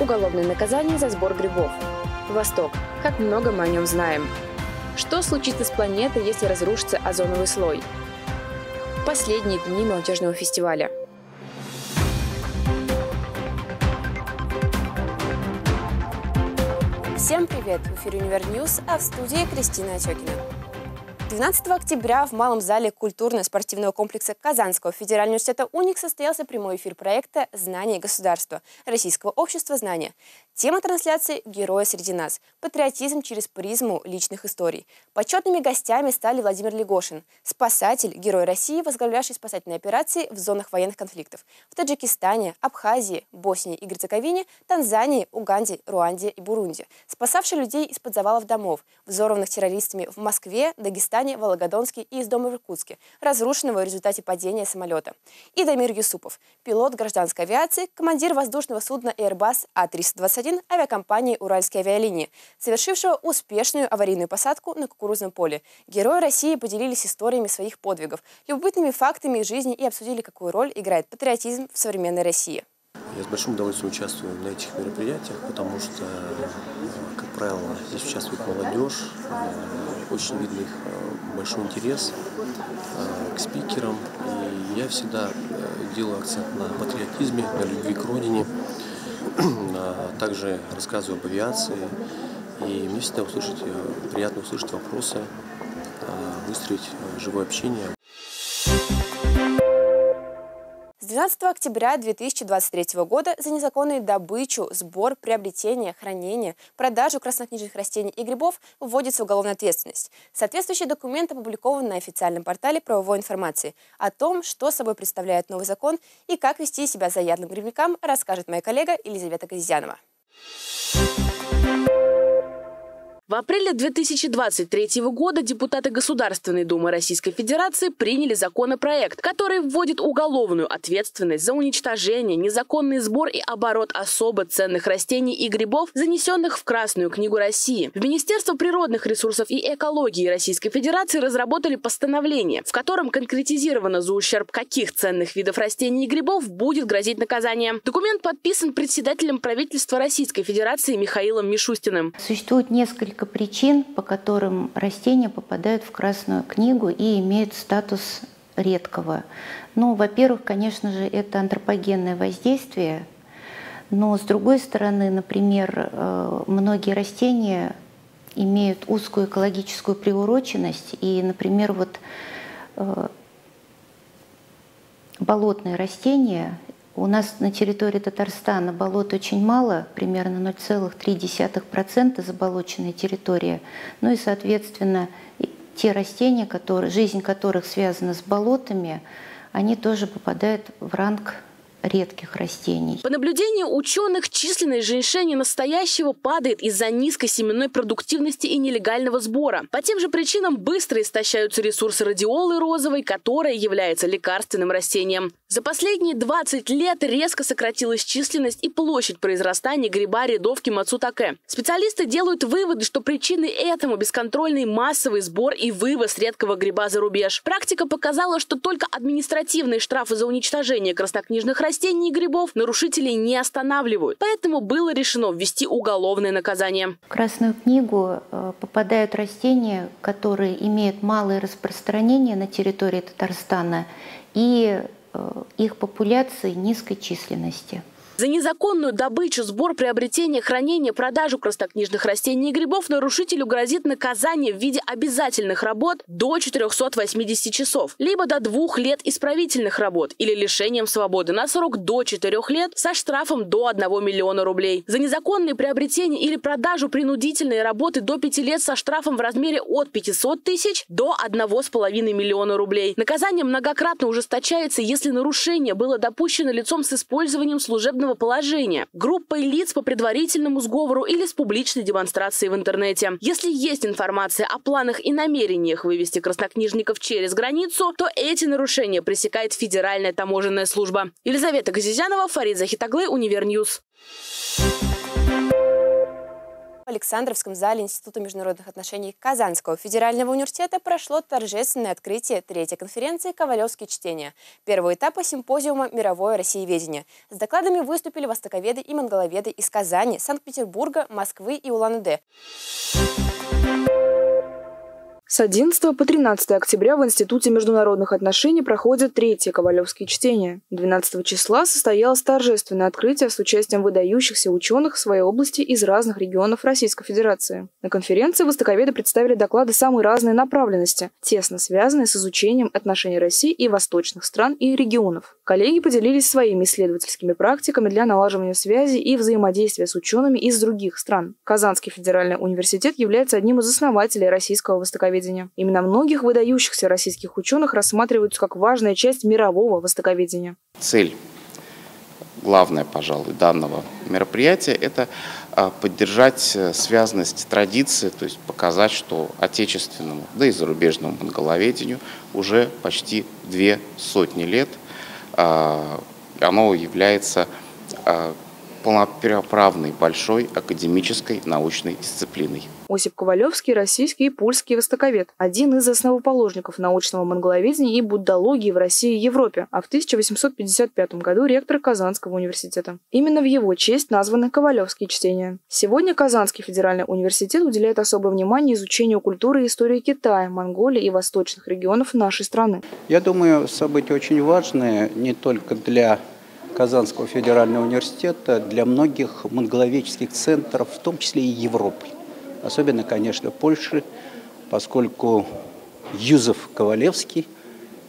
Уголовное наказание за сбор грибов. Восток. Как много мы о нем знаем. Что случится с планетой, если разрушится озоновый слой? Последние дни молодежного фестиваля. Всем привет! В эфире «Univer News», а в студии Кристина Отекина. 12 октября в Малом зале культурно-спортивного комплекса Казанского федерального университета УНИКС состоялся прямой эфир проекта «Знание государства» Российского общества знания. Тема трансляции «Герои среди нас. Патриотизм через призму личных историй». Почетными гостями стали Владимир Легошин, спасатель, герой России, возглавлявший спасательные операции в зонах военных конфликтов в Таджикистане, Абхазии, Боснии и Герцеговине, Танзании, Уганде, Руанде и Бурунде, спасавший людей из-под завалов домов, взорванных террористами в Москве, Дагестане, Вологодонске и из дома в Иркутске, разрушенного в результате падения самолета. И Дамир Юсупов, пилот гражданской авиации, командир воздушного судна Airbus А-321 авиакомпании «Уральские авиалинии», совершившего успешную аварийную посадку на кукурузном поле. Герои России поделились историями своих подвигов, любопытными фактами из жизни и обсудили, какую роль играет патриотизм в современной России. Я с большим удовольствием участвую на этих мероприятиях, потому что, как правило, здесь участвует молодежь, очень видно их э, большой интерес э, к спикерам. И я всегда э, делаю акцент на патриотизме, на любви к родине. А также рассказываю об авиации. И мне всегда услышать, приятно услышать вопросы, э, выстроить э, живое общение. 12 октября 2023 года за незаконную добычу, сбор, приобретение, хранение, продажу краснокнижных растений и грибов вводится уголовная ответственность. Соответствующий документ опубликован на официальном портале правовой информации. О том, что собой представляет новый закон и как вести себя заядлым грибникам, расскажет моя коллега Елизавета Газизянова. В апреле 2023 года депутаты Государственной Думы Российской Федерации приняли законопроект, который вводит уголовную ответственность за уничтожение, незаконный сбор и оборот особо ценных растений и грибов, занесенных в Красную книгу России. В Министерство природных ресурсов и экологии Российской Федерации разработали постановление, в котором конкретизировано за ущерб каких ценных видов растений и грибов будет грозить наказание. Документ подписан председателем правительства Российской Федерации Михаилом Мишустиным. Существует несколько несколько причин, по которым растения попадают в Красную книгу и имеют статус редкого. Ну, во-первых, конечно же, это антропогенное воздействие, но с другой стороны, например, э, многие растения имеют узкую экологическую приуроченность, и, например, вот э, болотные растения у нас на территории Татарстана болот очень мало, примерно 0,3% заболоченной территории. Ну и, соответственно, те растения, которые, жизнь которых связана с болотами, они тоже попадают в ранг редких растений. По наблюдению ученых, численность женьшени настоящего падает из-за низкой семенной продуктивности и нелегального сбора. По тем же причинам быстро истощаются ресурсы радиолы розовой, которая является лекарственным растением. За последние 20 лет резко сократилась численность и площадь произрастания гриба рядовки Мацутаке. Специалисты делают выводы, что причиной этому бесконтрольный массовый сбор и вывоз редкого гриба за рубеж. Практика показала, что только административные штрафы за уничтожение краснокнижных растений растений и грибов нарушителей не останавливают. Поэтому было решено ввести уголовное наказание. В Красную книгу э, попадают растения, которые имеют малое распространение на территории Татарстана и э, их популяции низкой численности. За незаконную добычу, сбор, приобретение, хранение, продажу краснокнижных растений и грибов нарушителю грозит наказание в виде обязательных работ до 480 часов, либо до двух лет исправительных работ или лишением свободы на срок до 4 лет со штрафом до 1 миллиона рублей. За незаконное приобретение или продажу принудительной работы до 5 лет со штрафом в размере от 500 тысяч до 1,5 миллиона рублей. Наказание многократно ужесточается, если нарушение было допущено лицом с использованием служебного служебного положения, группой лиц по предварительному сговору или с публичной демонстрацией в интернете. Если есть информация о планах и намерениях вывести краснокнижников через границу, то эти нарушения пресекает Федеральная таможенная служба. Елизавета Газизянова, Фарид Захитоглы, Univer News. В Александровском зале Института международных отношений Казанского федерального университета прошло торжественное открытие третьей конференции «Ковалевские чтения» первого этапа симпозиума «Мировое Россиеведение». С докладами выступили востоковеды и монголоведы из Казани, Санкт-Петербурга, Москвы и Улан-Удэ. С 11 по 13 октября в Институте международных отношений проходят третьи Ковалевские чтения. 12 числа состоялось торжественное открытие с участием выдающихся ученых в своей области из разных регионов Российской Федерации. На конференции востоковеды представили доклады самой разной направленности, тесно связанные с изучением отношений России и восточных стран и регионов. Коллеги поделились своими исследовательскими практиками для налаживания связи и взаимодействия с учеными из других стран. Казанский федеральный университет является одним из основателей российского востоковедения. Именно многих выдающихся российских ученых рассматриваются как важная часть мирового востоковедения. Цель главная, пожалуй, данного мероприятия – это а, поддержать э, связанность традиции, то есть показать, что отечественному, да и зарубежному монголоведению уже почти две сотни лет оно является а, полноправной большой академической научной дисциплиной. Осип Ковалевский – российский и польский востоковед, один из основоположников научного монголоведения и буддологии в России и Европе, а в 1855 году ректор Казанского университета. Именно в его честь названы Ковалевские чтения. Сегодня Казанский федеральный университет уделяет особое внимание изучению культуры и истории Китая, Монголии и восточных регионов нашей страны. Я думаю, события очень важные не только для Казанского федерального университета для многих монголоведческих центров, в том числе и Европы. Особенно, конечно, Польши, поскольку Юзеф Ковалевский,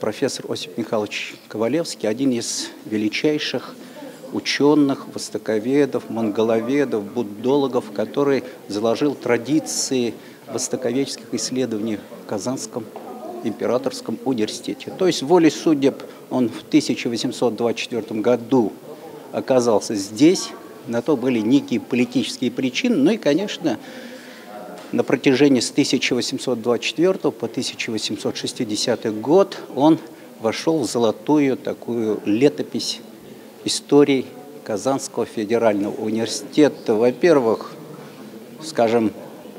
профессор Осип Михайлович Ковалевский, один из величайших ученых, востоковедов, монголоведов, буддологов, который заложил традиции востоковедческих исследований в Казанском императорском университете. То есть волей судеб он в 1824 году оказался здесь, на то были некие политические причины, ну и, конечно, на протяжении с 1824 по 1860 год он вошел в золотую такую летопись истории Казанского федерального университета. Во-первых, скажем,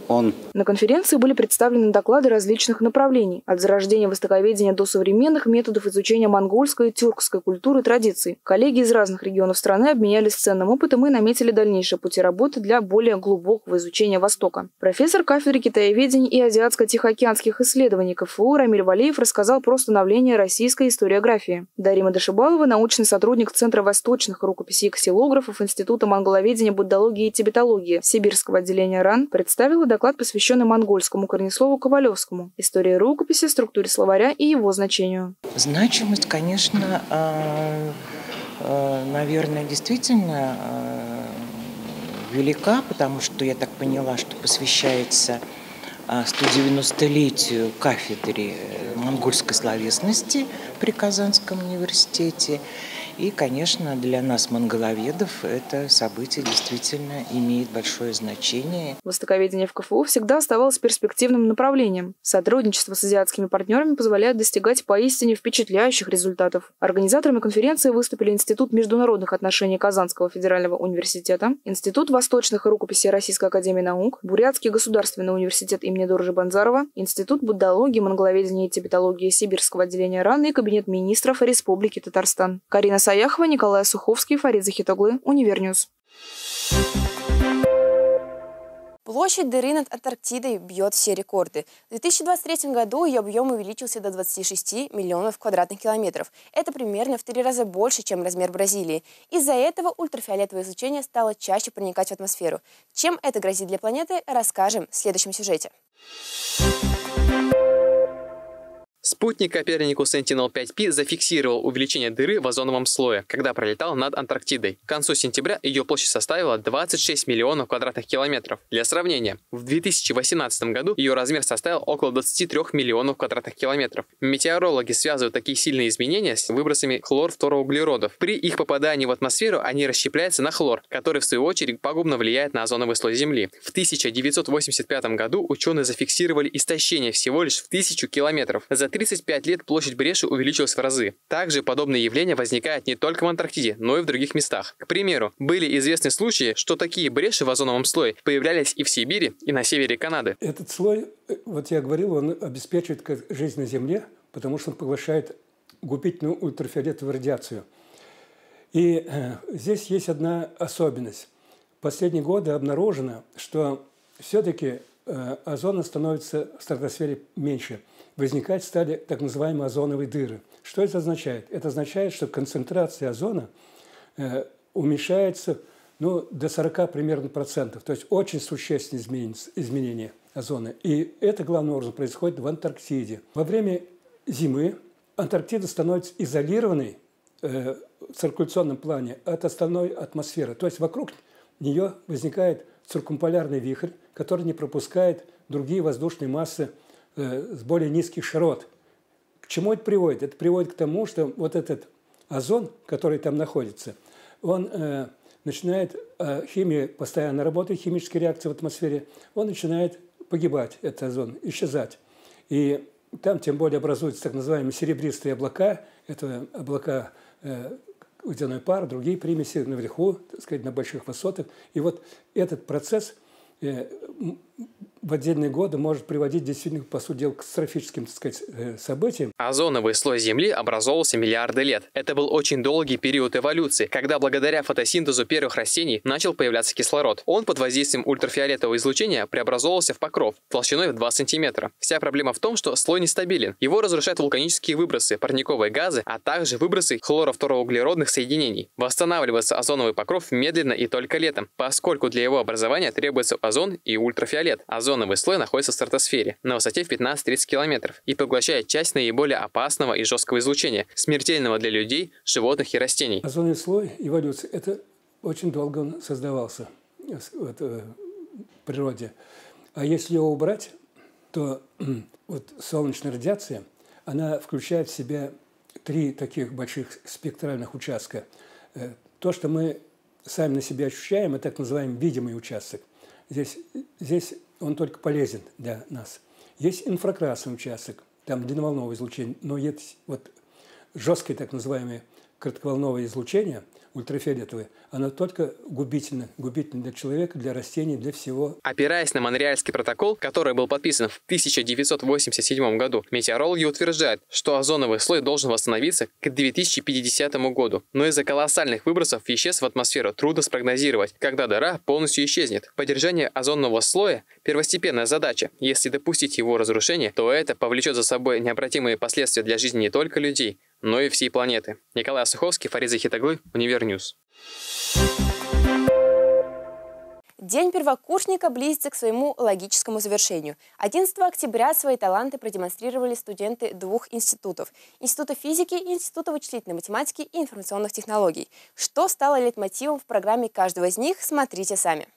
он. На конференции были представлены доклады различных направлений, от зарождения востоковедения до современных методов изучения монгольской и тюркской культуры и традиций. Коллеги из разных регионов страны обменялись ценным опытом и наметили дальнейшие пути работы для более глубокого изучения Востока. Профессор кафедры китаеведения и азиатско-тихоокеанских исследований КФУ Рамиль Валеев рассказал про становление российской историографии. Дарима Дашибалова, научный сотрудник Центра восточных рукописей и ксилографов Института монголоведения, буддологии и тибетологии Сибирского отделения РАН, представила доклад доклад, посвященный монгольскому корнеслову Ковалевскому, истории рукописи, структуре словаря и его значению. Значимость, конечно, а, а, наверное, действительно а, велика, потому что я так поняла, что посвящается 190-летию кафедре монгольской словесности при Казанском университете. И, конечно, для нас, монголоведов, это событие действительно имеет большое значение. Востоковедение в КФУ всегда оставалось перспективным направлением. Сотрудничество с азиатскими партнерами позволяет достигать поистине впечатляющих результатов. Организаторами конференции выступили Институт международных отношений Казанского федерального университета, Институт восточных рукописей Российской академии наук, Бурятский государственный университет имени Доржи Банзарова, Институт буддологии, монголоведения и тибетологии Сибирского отделения РАН и Кабинет министров Республики Татарстан. Карина Саяхова, Николай Суховский, Фарид Захитоглы, Univer News. Площадь дыры над Антарктидой бьет все рекорды. В 2023 году ее объем увеличился до 26 миллионов квадратных километров. Это примерно в три раза больше, чем размер Бразилии. Из-за этого ультрафиолетовое излучение стало чаще проникать в атмосферу. Чем это грозит для планеты, расскажем в следующем сюжете. Спутник Копернику Sentinel-5P зафиксировал увеличение дыры в озоновом слое, когда пролетал над Антарктидой. К концу сентября ее площадь составила 26 миллионов квадратных километров. Для сравнения, в 2018 году ее размер составил около 23 миллионов квадратных километров. Метеорологи связывают такие сильные изменения с выбросами хлорфтороуглеродов. При их попадании в атмосферу они расщепляются на хлор, который в свою очередь пагубно влияет на озоновый слой Земли. В 1985 году ученые зафиксировали истощение всего лишь в тысячу километров. За 35 лет площадь бреши увеличилась в разы. Также подобные явления возникают не только в Антарктиде, но и в других местах. К примеру, были известны случаи, что такие бреши в озоновом слое появлялись и в Сибири, и на севере Канады. Этот слой, э, вот я говорил, он обеспечивает жизнь на Земле, потому что он поглощает губительную ультрафиолетовую радиацию. И э, здесь есть одна особенность. В последние годы обнаружено, что все-таки э, озона становится в стратосфере меньше. Возникать стали так называемые озоновые дыры. Что это означает? Это означает, что концентрация озона э, уменьшается ну, до 40 примерно процентов. То есть очень существенное изменение озона. И это главным образом происходит в Антарктиде. Во время зимы Антарктида становится изолированной э, в циркуляционном плане от остальной атмосферы. То есть вокруг нее возникает циркумполярный вихрь, который не пропускает другие воздушные массы с более низких широт. К чему это приводит? Это приводит к тому, что вот этот озон, который там находится, он э, начинает, э, химия постоянно работает, химические реакции в атмосфере, он начинает погибать, этот озон, исчезать. И там тем более образуются так называемые серебристые облака, это облака э, водяной пар, другие примеси наверху, так сказать, на больших высотах. И вот этот процесс э, в отдельные годы может приводить действительно, по сути дела, к катастрофическим так сказать, э, событиям. Озоновый слой Земли образовался миллиарды лет. Это был очень долгий период эволюции, когда благодаря фотосинтезу первых растений начал появляться кислород. Он под воздействием ультрафиолетового излучения преобразовывался в покров толщиной в 2 сантиметра. Вся проблема в том, что слой нестабилен. Его разрушают вулканические выбросы, парниковые газы, а также выбросы хлорофтороуглеродных соединений. Восстанавливается озоновый покров медленно и только летом, поскольку для его образования требуется озон и ультрафиолет. Озон Озоновый слой находится в стратосфере на высоте в 15-30 километров и поглощает часть наиболее опасного и жесткого излучения, смертельного для людей, животных и растений. Озоновый слой эволюции – это очень долго он создавался в э, природе. А если его убрать, то вот солнечная радиация, она включает в себя три таких больших спектральных участка. Э, то, что мы сами на себе ощущаем, это так называемый видимый участок. Здесь, здесь он только полезен для нас. Есть инфракрасный участок, там длинноволновое излучение, но есть вот жесткое так называемое кратковолновое излучение – ультрафиолетовые, она только губительна. Губительна для человека, для растений, для всего. Опираясь на Монреальский протокол, который был подписан в 1987 году, метеорологи утверждают, что озоновый слой должен восстановиться к 2050 году. Но из-за колоссальных выбросов веществ в атмосферу трудно спрогнозировать, когда дыра полностью исчезнет. Поддержание озонного слоя – первостепенная задача. Если допустить его разрушение, то это повлечет за собой необратимые последствия для жизни не только людей, но и всей планеты. Николай Суховский, Фарид Захитоглы, Univer News. День первокурсника близится к своему логическому завершению. 11 октября свои таланты продемонстрировали студенты двух институтов – Института физики и Института вычислительной математики и информационных технологий. Что стало лейтмотивом в программе каждого из них, смотрите сами.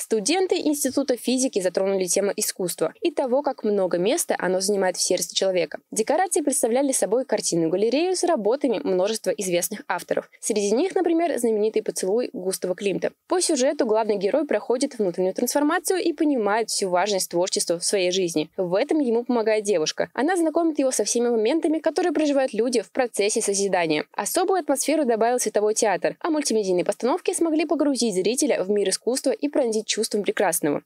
Студенты Института физики затронули тему искусства и того, как много места оно занимает в сердце человека. Декорации представляли собой картинную галерею с работами множества известных авторов. Среди них, например, знаменитый поцелуй Густава Климта. По сюжету главный герой проходит внутреннюю трансформацию и понимает всю важность творчества в своей жизни. В этом ему помогает девушка. Она знакомит его со всеми моментами, которые проживают люди в процессе созидания. Особую атмосферу добавил световой театр, а мультимедийные постановки смогли погрузить зрителя в мир искусства и пронзить чувством прекрасного.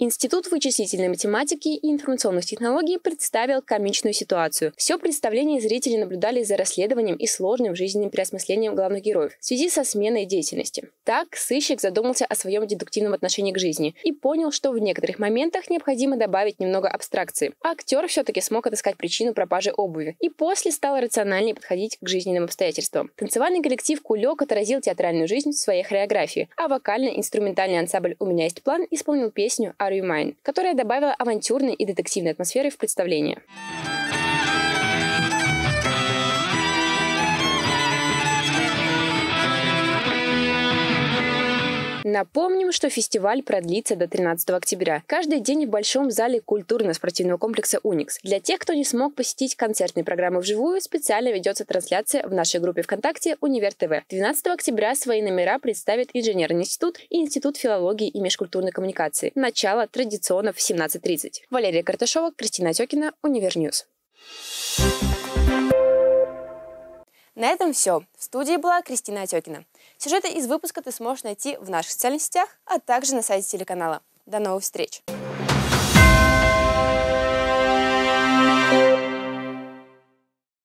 Институт вычислительной математики и информационных технологий представил комичную ситуацию. Все представление зрители наблюдали за расследованием и сложным жизненным переосмыслением главных героев в связи со сменой деятельности. Так, сыщик задумался о своем дедуктивном отношении к жизни и понял, что в некоторых моментах необходимо добавить немного абстракции. Актер все-таки смог отыскать причину пропажи обуви и после стал рациональнее подходить к жизненным обстоятельствам. Танцевальный коллектив «Кулек» отразил театральную жизнь в своей хореографии, а вокально-инструментальный ансамбль «У меня есть план» исполнил песню «Are you mine», которая добавила авантюрной и детективной атмосферы в представление. Напомним, что фестиваль продлится до 13 октября. Каждый день в Большом зале культурно-спортивного комплекса «Уникс». Для тех, кто не смог посетить концертные программы вживую, специально ведется трансляция в нашей группе ВКонтакте «Универ ТВ». 12 октября свои номера представит инженерный институт и Институт филологии и межкультурной коммуникации. Начало традиционно в 17.30. Валерия Карташова, Кристина Отекина, Univer News. На этом все. В студии была Кристина Отекина. Сюжеты из выпуска ты сможешь найти в наших социальных сетях, а также на сайте телеканала. До новых встреч!